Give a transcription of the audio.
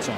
ちゃん